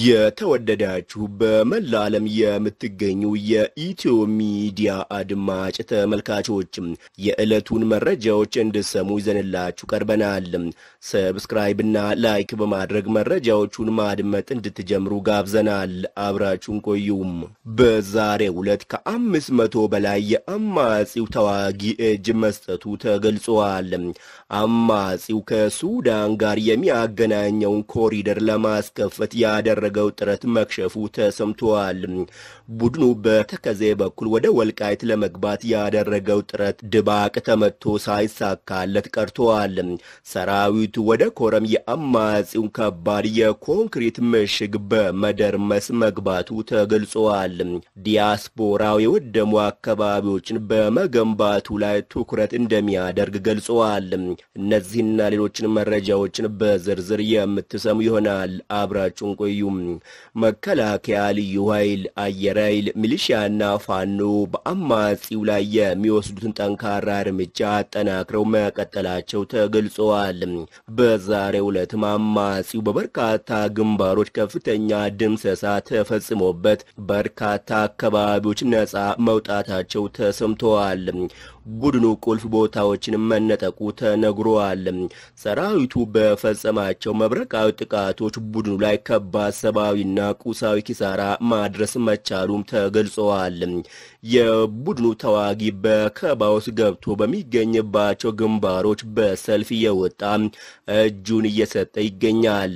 የተወደዳችሁ በመላ ዓለም የምትገኙ የኢትዮ ሚዲያ አድማጭ ተመልካቾችም የዕለቱን መረጃዎች እንድሰሙ ይዘንላችሁ ቀርበናል። subscribe ና like በማድረግ መረጃዎቹን ማድመጥ እንድትጀምሩ ጋብዘናል። አብራችሁን ቆዩም። በዛሬው ዕለት ከአምስት መቶ በላይ የአማጺው ተዋጊ እጅ መስጠቱ ተገልጿል። አማጺው ከሱዳን ጋር የሚያገናኘውን ኮሪደር ለማስከፈት ያደረገው ጥረት መክሸፉ ተሰምቷል። ቡድኑ በተከዜ በኩል ወደ ወልቃይት ለመግባት ያደረገው ጥረት ድባቅ ተመቶ ሳይሳካለት ቀርተዋል። ሰራዊቱ ወደ ኮረም የአማጺውን ከባድ የኮንክሪት ምሽግ በመደርመስ መግባቱ ተገልጿል። ዲያስፖራው የወደሙ አካባቢዎችን በመገንባቱ ላይ ትኩረት እንደሚያደርግ ገልጸዋል። እነዚህና ሌሎችን መረጃዎችን በዝርዝር የምትሰሙ ይሆናል። አብራችሁን ቆዩም። መከላከያ፣ ልዩ ኃይል፣ አየር ኃይል፣ ሚሊሺያና ፋኖ በአማጺው ላይ የሚወስዱትን ጠንካራ እርምጃ አጠናክረው መቀጠላቸው ተገልጸዋል። በዛሬው ዕለትም አማጺው በበርካታ ግንባሮች ከፍተኛ ድምሰሳ ተፈጽሞበት በርካታ አካባቢዎች ነጻ መውጣታቸው ተሰምተዋል። ቡድኑ ቁልፍ ቦታዎችን መነጠቁ ተነግሯል። ሰራዊቱ በፈጸማቸው መብረቃዊ ጥቃቶች ቡድኑ ላይ ከባድ ሰብአዊና ቁሳዊ ኪሳራ ማድረስ መቻሉም ተገልጸዋል። የቡድኑ ተዋጊ በከበባ ውስጥ ገብቶ በሚገኝባቸው ግንባሮች በሰልፍ እየወጣ እጁን እየሰጠ ይገኛል።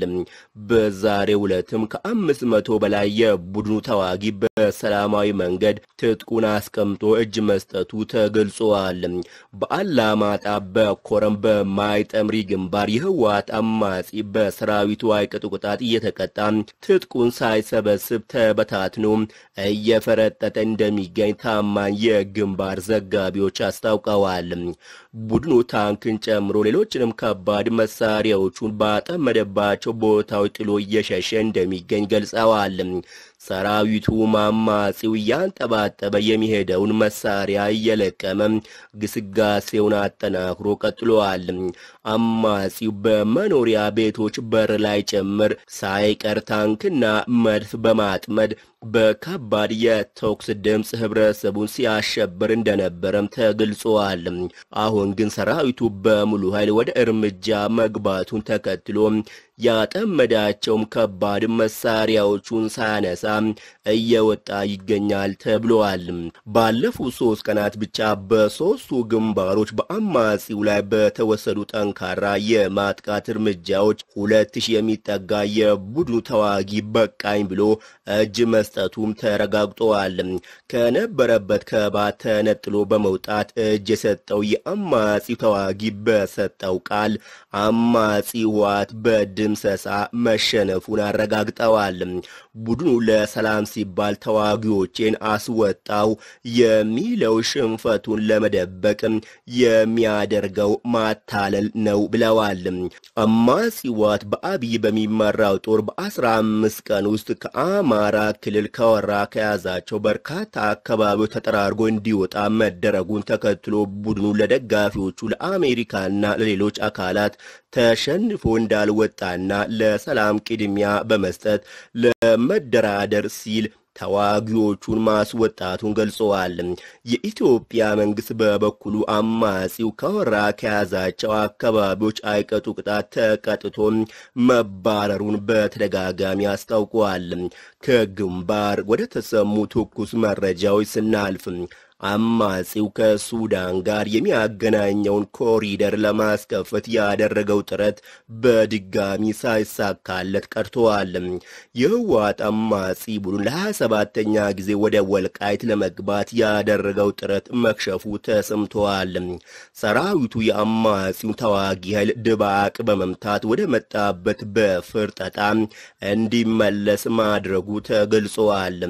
በዛሬው ዕለትም ከአምስት መቶ በላይ የቡድኑ ተዋጊ በሰላማዊ መንገድ ትጥቁን አስቀምጦ እጅ መስጠቱ ተገልጿል። በአላማጣ፣ በኮረም፣ በማይጠምሪ ግንባር የህወሓት አማጺ በሰራዊቱ አይቀጡ ቅጣት እየተቀጣ ትጥቁን ሳይሰበስብ ተበታትኖ እየፈረጠጠ እንደሚገኝ ታማኝ የግንባር ዘጋቢዎች አስታውቀዋል። ቡድኑ ታንክን ጨምሮ ሌሎችንም ከባድ መሳሪያዎቹን ባጠመደባቸው ቦታዎች ጥሎ እየሸሸ እንደሚገኝ ገልጸዋል። ሰራዊቱ አማጺው እያንጠባጠበ የሚሄደውን መሳሪያ እየለቀመ ግስጋሴውን አጠናክሮ ቀጥሏል። አማጺው በመኖሪያ ቤቶች በር ላይ ጭምር ሳይቀር ታንክና መድፍ በማጥመድ በከባድ የተኩስ ድምፅ ህብረተሰቡን ሲያሸብር እንደነበረም ተገልጿል። አሁን ግን ሰራዊቱ በሙሉ ኃይል ወደ እርምጃ መግባቱን ተከትሎ ያጠመዳቸውም ከባድ መሳሪያዎቹን ሳያነሳ እየወጣ ይገኛል ተብለዋል። ባለፉት ሶስት ቀናት ብቻ በሶስቱ ግንባሮች በአማጺው ላይ በተወሰዱ ጠንካራ የማጥቃት እርምጃዎች ሁለት ሺህ የሚጠጋ የቡድኑ ተዋጊ በቃኝ ብሎ እጅ መስጠቱም ተረጋግጧል። ከነበረበት ከበባ ተነጥሎ በመውጣት እጅ የሰጠው የአማጺው ተዋጊ በሰጠው ቃል አማጺ ህወሓት በድምሰሳ መሸነፉን አረጋግጠዋል። ቡድኑ ለሰላም ሲባል ተዋጊዎቼን አስወጣው የሚለው ሽንፈቱን ለመደበቅ የሚያደርገው ማታለል ነው ብለዋል። አማጺ ህወሓት በአብይ በሚመራው ጦር በአስራ አምስት ቀን ውስጥ ከአማራ ክልል ከወራ ከያዛቸው በርካታ አካባቢዎች ተጠራርጎ እንዲወጣ መደረጉን ተከትሎ ቡድኑ ለደጋፊዎቹ ለአሜሪካና ለሌሎች አካላት ተሸንፎ እንዳልወጣና ለሰላም ቅድሚያ በመስጠት ለመደራደር ሲል ተዋጊዎቹን ማስወጣቱን ገልጸዋል። የኢትዮጵያ መንግስት በበኩሉ አማጺው ከወራ ከያዛቸው አካባቢዎች አይቀጡ ቅጣት ተቀጥቶ መባረሩን በተደጋጋሚ አስታውቀዋል። ከግንባር ወደ ተሰሙ ትኩስ መረጃዎች ስናልፍ አማጺው ከሱዳን ጋር የሚያገናኘውን ኮሪደር ለማስከፈት ያደረገው ጥረት በድጋሚ ሳይሳካለት ቀርተዋል። የህወሓት አማጺ ቡድን ለ27ተኛ ጊዜ ወደ ወልቃይት ለመግባት ያደረገው ጥረት መክሸፉ ተሰምተዋል። ሰራዊቱ የአማጺውን ተዋጊ ኃይል ድባቅ በመምታት ወደ መጣበት በፍርጠጣ እንዲመለስ ማድረጉ ተገልጸዋል።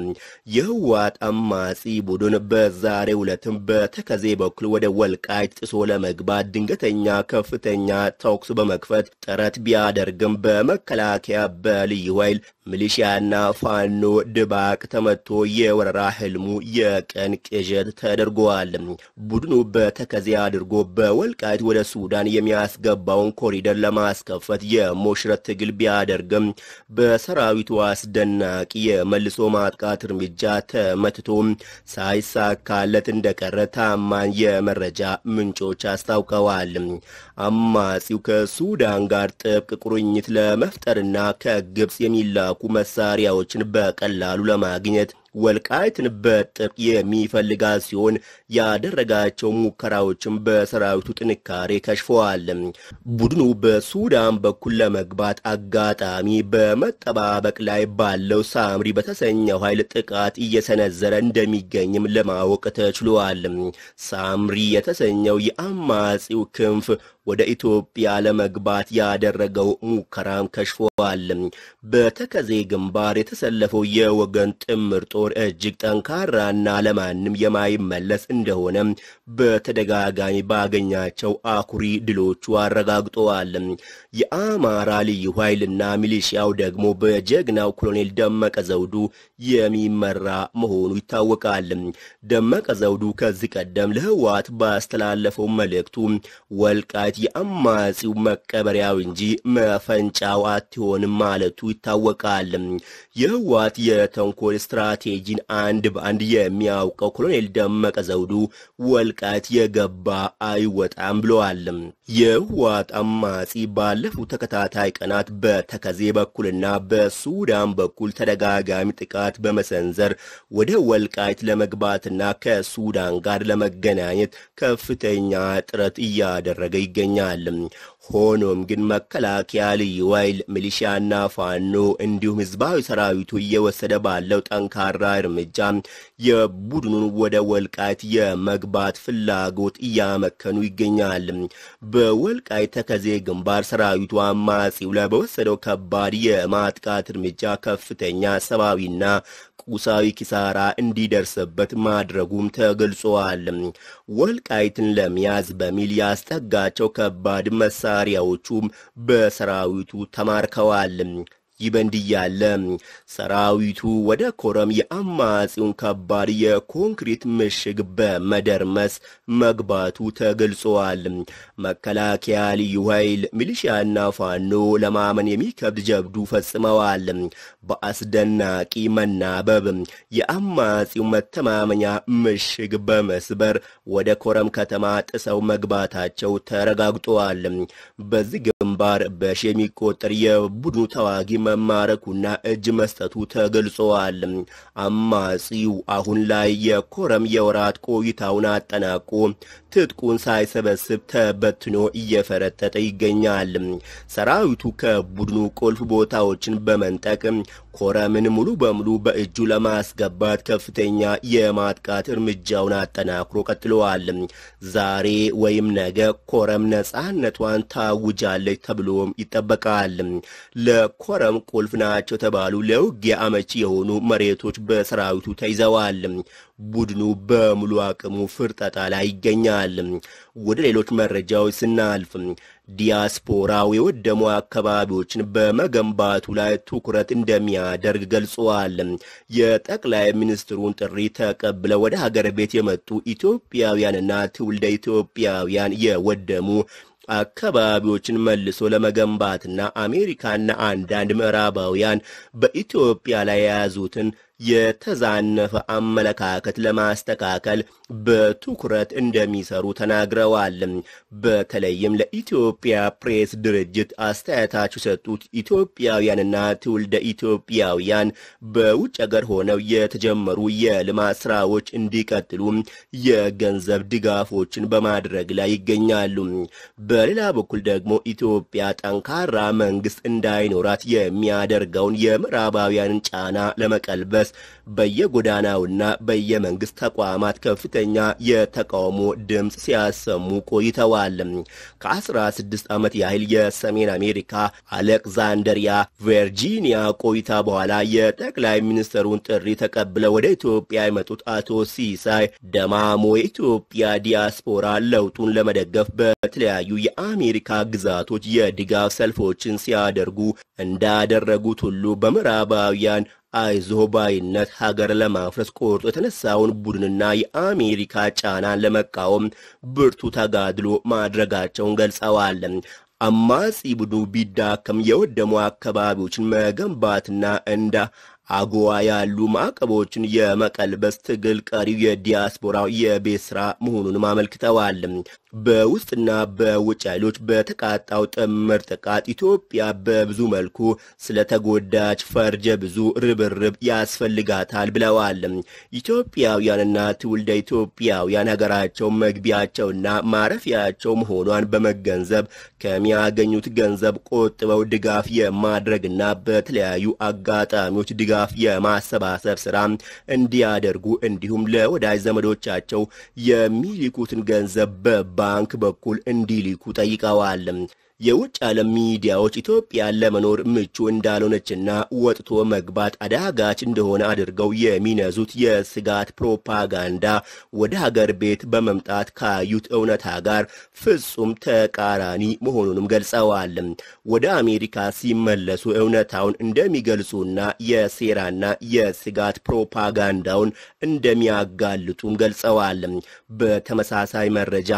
የህወሓት አማጺ ቡድን በዛ በዛሬው ዕለትም በተከዜ በኩል ወደ ወልቃይት ጥሶ ለመግባት ድንገተኛ ከፍተኛ ተኩስ በመክፈት ጥረት ቢያደርግም በመከላከያ በልዩ ኃይል ሚሊሺያና ፋኖ ድባቅ ተመቶ የወረራ ህልሙ የቀን ቅዠት ተደርጓል። ቡድኑ በተከዜ አድርጎ በወልቃይት ወደ ሱዳን የሚያስገባውን ኮሪደር ለማስከፈት የሞሽረት ትግል ቢያደርግም በሰራዊቱ አስደናቂ የመልሶ ማጥቃት እርምጃ ተመትቶ ሳይሳካለት እንደቀረ ታማኝ የመረጃ ምንጮች አስታውቀዋል። አማጺው ከሱዳን ጋር ጥብቅ ቁርኝት ለመፍጠርና ከግብፅ የሚላኩ መሳሪያዎችን በቀላሉ ለማግኘት ወልቃይትን በጥብቅ የሚፈልጋት ሲሆን ያደረጋቸው ሙከራዎችም በሰራዊቱ ጥንካሬ ከሽፈዋል። ቡድኑ በሱዳን በኩል ለመግባት አጋጣሚ በመጠባበቅ ላይ ባለው ሳምሪ በተሰኘው ኃይል ጥቃት እየሰነዘረ እንደሚገኝም ለማወቅ ተችሏል። ሳምሪ የተሰኘው የአማጺው ክንፍ ወደ ኢትዮጵያ ለመግባት ያደረገው ሙከራም ከሽፏል። በተከዜ ግንባር የተሰለፈው የወገን ጥምር ጦር እጅግ ጠንካራና ለማንም የማይመለስ እንደሆነ በተደጋጋሚ ባገኛቸው አኩሪ ድሎቹ አረጋግጠዋል። የአማራ ልዩ ኃይልና ሚሊሺያው ደግሞ በጀግናው ኮሎኔል ደመቀ ዘውዱ የሚመራ መሆኑ ይታወቃል። ደመቀ ዘውዱ ከዚህ ቀደም ለህወሓት ባስተላለፈው መልእክቱ ወልቃይት የአማጺው መቀበሪያው እንጂ መፈንጫው አትሆንም ማለቱ ይታወቃል። የህወሓት የተንኮል ስትራቴጂን አንድ በአንድ የሚያውቀው ኮሎኔል ደመቀ ዘውዱ ወልቃይት የገባ አይወጣም ብለዋል። የህወሓት አማጺ ባለፉት ተከታታይ ቀናት በተከዜ በኩልና በሱዳን በኩል ተደጋጋሚ ጥቃት በመሰንዘር ወደ ወልቃይት ለመግባትና ከሱዳን ጋር ለመገናኘት ከፍተኛ ጥረት እያደረገ ይገኛል። ሆኖም ግን መከላከያ፣ ልዩ ኃይል፣ ሚሊሺያና ፋኖ እንዲሁም ህዝባዊ ሰራዊቱ እየወሰደ ባለው ጠንካራ እርምጃ የቡድኑን ወደ ወልቃይት የመግባት ፍላጎት እያመከኑ ይገኛል። በወልቃይት ተከዜ ግንባር ሰራዊቱ አማጺው ላይ በወሰደው ከባድ የማጥቃት እርምጃ ከፍተኛ ሰብአዊና ቁሳዊ ኪሳራ እንዲደርስበት ማድረጉም ተገልጿል። ወልቃይትን ለመያዝ በሚል ያስጠጋቸው ከባድ መሳሪያዎቹም በሰራዊቱ ተማርከዋል። ይህ በእንዲህ ያለ ሰራዊቱ ወደ ኮረም የአማጺውን ከባድ የኮንክሪት ምሽግ በመደርመስ መግባቱ ተገልጿል። መከላከያ፣ ልዩ ኃይል፣ ሚሊሺያና ፋኖ ለማመን የሚከብድ ጀብዱ ፈጽመዋል። በአስደናቂ መናበብ የአማጺው መተማመኛ ምሽግ በመስበር ወደ ኮረም ከተማ ጥሰው መግባታቸው ተረጋግጧል። በዚህ ግንባር በሺ የሚቆጠር የቡድኑ ተዋጊ መማረኩና እጅ መስጠቱ ተገልጸዋል። አማጺው አሁን ላይ የኮረም የወራት ቆይታውን አጠናቆ ትጥቁን ሳይሰበስብ ተበትኖ እየፈረጠጠ ይገኛል። ሰራዊቱ ከቡድኑ ቁልፍ ቦታዎችን በመንጠቅ ኮረምን ሙሉ በሙሉ በእጁ ለማስገባት ከፍተኛ የማጥቃት እርምጃውን አጠናክሮ ቀጥለዋል። ዛሬ ወይም ነገ ኮረም ነጻነቷን ታውጃለች ተብሎም ይጠበቃል። ለኮረም ቁልፍ ናቸው ተባሉ ለውጊያ አመቺ የሆኑ መሬቶች በሰራዊቱ ተይዘዋል። ቡድኑ በሙሉ አቅሙ ፍርጠጣ ላይ ይገኛል። ወደ ሌሎች መረጃዎች ስናልፍ ዲያስፖራው የወደሙ አካባቢዎችን በመገንባቱ ላይ ትኩረት እንደሚያደርግ ገልጸዋል። የጠቅላይ ሚኒስትሩን ጥሪ ተቀብለው ወደ ሀገር ቤት የመጡ ኢትዮጵያውያንና ትውልደ ኢትዮጵያውያን የወደሙ አካባቢዎችን መልሶ ለመገንባትና አሜሪካና አንዳንድ ምዕራባውያን በኢትዮጵያ ላይ የያዙትን የተዛነፈ አመለካከት ለማስተካከል በትኩረት እንደሚሰሩ ተናግረዋል። በተለይም ለኢትዮጵያ ፕሬስ ድርጅት አስተያየታቸው የሰጡት ኢትዮጵያውያንና ትውልደ ኢትዮጵያውያን በውጭ ሀገር ሆነው የተጀመሩ የልማት ስራዎች እንዲቀጥሉ የገንዘብ ድጋፎችን በማድረግ ላይ ይገኛሉ። በሌላ በኩል ደግሞ ኢትዮጵያ ጠንካራ መንግስት እንዳይኖራት የሚያደርገውን የምዕራባውያንን ጫና ለመቀልበስ ድረስ በየጎዳናውና በየመንግስት ተቋማት ከፍተኛ የተቃውሞ ድምፅ ሲያሰሙ ቆይተዋል። ከ16 ዓመት ያህል የሰሜን አሜሪካ አሌክዛንደሪያ ቨርጂኒያ ቆይታ በኋላ የጠቅላይ ሚኒስትሩን ጥሪ ተቀብለው ወደ ኢትዮጵያ የመጡት አቶ ሲሳይ ደማሞ የኢትዮጵያ ዲያስፖራ ለውጡን ለመደገፍ በተለያዩ የአሜሪካ ግዛቶች የድጋፍ ሰልፎችን ሲያደርጉ እንዳደረጉት ሁሉ በምዕራባውያን አይዞህ ሀገር ለማፍረስ ቆርጦ የተነሳውን ቡድንና የአሜሪካ ጫናን ለመቃወም ብርቱ ተጋድሎ ማድረጋቸውን ገልጸዋል። አማጺ ቡድኑ ቢዳከም የወደሙ አካባቢዎችን መገንባትና እንደ አጎዋ ያሉ ማዕቀቦችን የመቀልበስ ትግል ቀሪው የዲያስፖራው የቤት ስራ መሆኑንም አመልክተዋል። በውስጥና በውጭ ኃይሎች በተቃጣው ጥምር ጥቃት ኢትዮጵያ በብዙ መልኩ ስለተጎዳች ፈርጀ ብዙ ርብርብ ያስፈልጋታል ብለዋል። ኢትዮጵያውያንና ትውልደ ኢትዮጵያውያን ሀገራቸው መግቢያቸውና ማረፊያቸው መሆኗን በመገንዘብ ከሚያገኙት ገንዘብ ቆጥበው ድጋፍ የማድረግና በተለያዩ አጋጣሚዎች ድጋፍ የማሰባሰብ ስራ እንዲያደርጉ እንዲሁም ለወዳጅ ዘመዶቻቸው የሚልኩትን ገንዘብ በባንክ በኩል እንዲልኩ ጠይቀዋል። የውጭ ዓለም ሚዲያዎች ኢትዮጵያን ለመኖር ምቹ እንዳልሆነችና ወጥቶ መግባት አዳጋች እንደሆነ አድርገው የሚነዙት የስጋት ፕሮፓጋንዳ ወደ ሀገር ቤት በመምጣት ካዩት እውነታ ጋር ፍጹም ተቃራኒ መሆኑንም ገልጸዋል። ወደ አሜሪካ ሲመለሱ እውነታውን እንደሚገልጹና የሴራና የስጋት ፕሮፓጋንዳውን እንደሚያጋልጡም ገልጸዋል። በተመሳሳይ መረጃ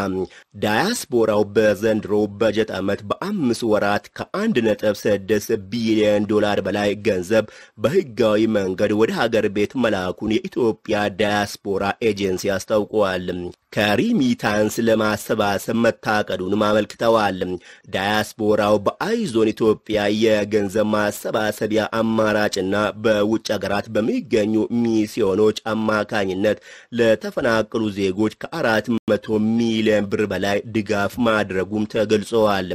ዳያስፖራው በዘንድሮ በጀት ዓመት በአምስት ወራት ከአንድ ነጥብ ስድስት ቢሊዮን ዶላር በላይ ገንዘብ በህጋዊ መንገድ ወደ ሀገር ቤት መላኩን የኢትዮጵያ ዳያስፖራ ኤጀንሲ አስታውቀዋል። ከሪሚታንስ ለማሰባሰብ መታቀዱንም አመልክተዋል። ዳያስፖራው በአይዞን ኢትዮጵያ የገንዘብ ማሰባሰቢያ አማራጭና በውጭ ሀገራት በሚገኙ ሚስዮኖች አማካኝነት ለተፈናቀሉ ዜጎች ከአራት መቶ ሚሊዮን ብር በላይ ድጋፍ ማድረጉም ተገልጸዋል።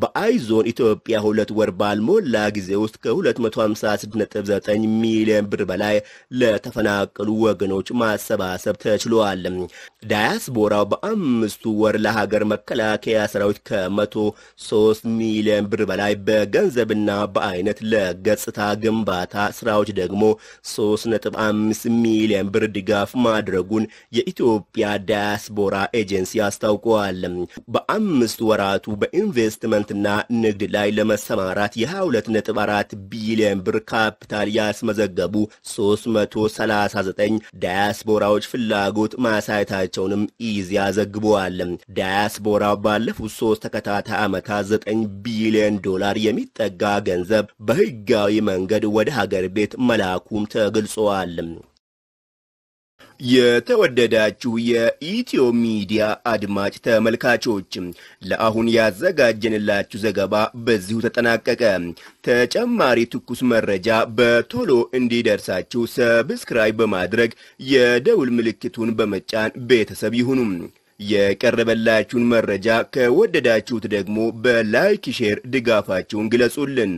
በአይዞን ኢትዮጵያ ሁለት ወር ባልሞላ ጊዜ ውስጥ ከ256.9 ሚሊዮን ብር በላይ ለተፈናቀሉ ወገኖች ማሰባሰብ ተችሏል። ዳያስፖራው በአምስቱ ወር ለሀገር መከላከያ ሰራዊት ከመቶ ሶስት ሚሊዮን ብር በላይ በገንዘብና በአይነት ለገጽታ ግንባታ ስራዎች ደግሞ ሶስት ነጥብ አምስት ሚሊዮን ብር ድጋፍ ማድረጉን የኢትዮጵያ ዳያስፖራ ኤጀንሲ አስታውቀዋል። በአምስት ወራቱ በኢንቨስትመንትና ንግድ ላይ ለመሰማራት የ22 ነጥብ አራት ቢሊዮን ብር ካፒታል ያስመዘገቡ 339 ዳያስፖራዎች ፍላጎት ማሳየታቸውንም ኢዜአ ዘግበዋል። ዳያስፖራው ባለፉት ሶስት ተከታታይ ዓመታት 9 ቢሊዮን ዶላር የሚጠጋ ገንዘብ በህጋዊ መንገድ ወደ ሀገር ቤት መላኩም ተገልጸዋል። የተወደዳችሁ የኢትዮ ሚዲያ አድማጭ ተመልካቾች ለአሁን ያዘጋጀንላችሁ ዘገባ በዚሁ ተጠናቀቀ። ተጨማሪ ትኩስ መረጃ በቶሎ እንዲደርሳችሁ subscribe በማድረግ የደውል ምልክቱን በመጫን ቤተሰብ ይሁኑ። የቀረበላችሁን መረጃ ከወደዳችሁት ደግሞ በ like share ድጋፋችሁን ግለጹልን።